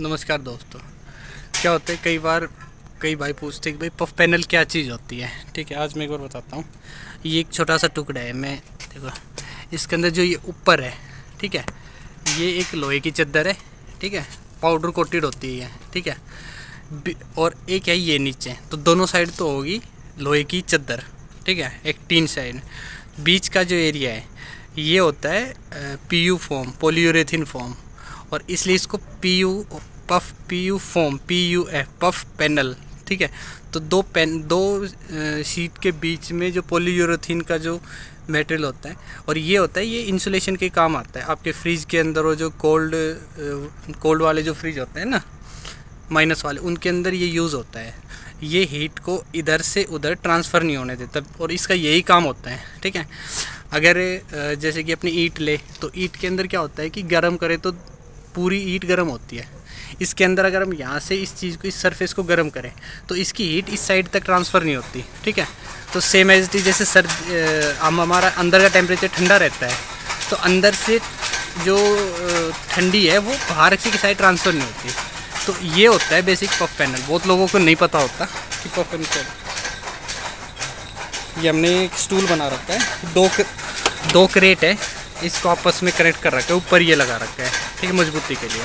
नमस्कार दोस्तों। क्या होता है, कई बार कई भाई पूछते हैं कि भाई, पफ पैनल क्या चीज़ होती है? ठीक है, आज मैं एक बार बताता हूँ। ये एक छोटा सा टुकड़ा है, मैं देखो, इसके अंदर जो ये ऊपर है, ठीक है, ये एक लोहे की चद्दर है, ठीक है, पाउडर कोटेड होती है, ठीक है और एक है ये नीचे तो दोनों साइड तो होगी लोहे की चद्दर, ठीक है, एक तीन साइड। बीच का जो एरिया है, ये होता है P U foam, polyurethane foam. और इसलिए इसको P U puff P U foam P U F puff panel ठीक है? तो दो पेन दो शीट के बीच में जो पोलीयूरोथीन का जो मटेरियल होता है, और ये होता है, ये इंसुलेशन के काम आता है। आपके फ्रिज के अंदर वो जो कोल्ड कोल्ड वाले जो फ्रिज होते हैं ना माइनस वाले, उनके अंदर ये यूज़ होता है। ये हीट को इधर से उधर ट्रांसफ़र नहीं होने देता, और इसका यही काम होता है, ठीक है? अगर जैसे कि अपनी ईट ले तो ईट के अंदर क्या होता है कि गर्म करे तो पूरी ईट गर्म होती है। इसके अंदर अगर हम यहाँ से इस चीज़ को, इस सरफेस को गर्म करें तो इसकी हीट इस साइड तक ट्रांसफ़र नहीं होती, ठीक है? तो सेम एज टी जैसे सर हम, हमारा अंदर का टेम्परेचर ठंडा रहता है तो अंदर से जो ठंडी है, वो बाहर से की साइड ट्रांसफ़र नहीं होती। तो ये होता है बेसिक पफ पैनल बहुत लोगों को नहीं पता होता कि पफ पैनल क्या ये हमने एक स्टूल बना रखा है। दो दो क्रेट है। इसको आपस में कनेक्ट कर रखा है, ऊपर ये लगा रखा है, ठीक है, मजबूती के लिए।